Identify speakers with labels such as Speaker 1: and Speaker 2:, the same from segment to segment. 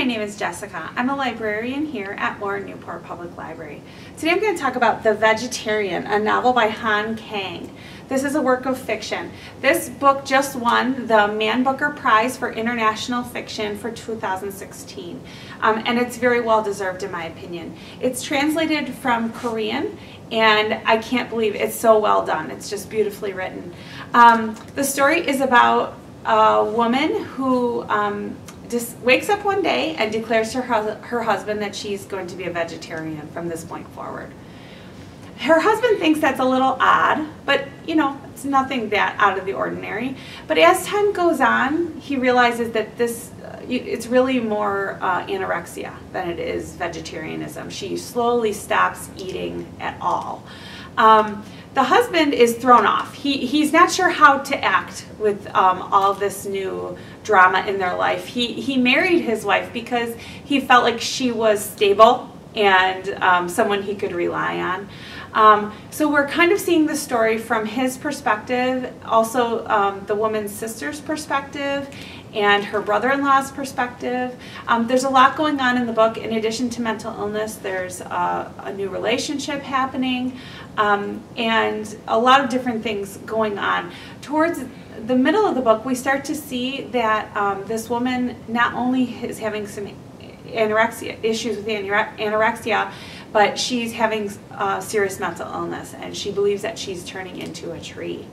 Speaker 1: Jessica. I'm a librarian here at Warren Newport Public Library. Today I'm going to talk about The Vegetarian, a novel by Han Kang. This is a work of fiction. This book just won the Man Booker Prize for International Fiction for 2016, um, and it's very well deserved in my opinion. It's translated from Korean, and I can't believe it's so well done. It's just beautifully written. Um, the story is about a woman who um, just wakes up one day and declares to her, her husband that she's going to be a vegetarian from this point forward. Her husband thinks that's a little odd, but you know, it's nothing that out of the ordinary. But as time goes on, he realizes that this uh, it's really more uh, anorexia than it is vegetarianism. She slowly stops eating at all. Um, the husband is thrown off. He, he's not sure how to act with um, all this new drama in their life. He, he married his wife because he felt like she was stable and um, someone he could rely on. Um, so we're kind of seeing the story from his perspective, also um, the woman's sister's perspective, and her brother-in-law's perspective. Um, there's a lot going on in the book. In addition to mental illness, there's uh, a new relationship happening um, and a lot of different things going on. Towards the middle of the book, we start to see that um, this woman not only is having some anorexia issues with anorexia, but she's having uh, serious mental illness and she believes that she's turning into a tree.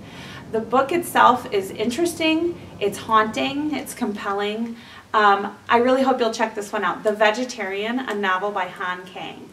Speaker 1: The book itself is interesting, it's haunting, it's compelling. Um, I really hope you'll check this one out. The Vegetarian, a novel by Han Kang.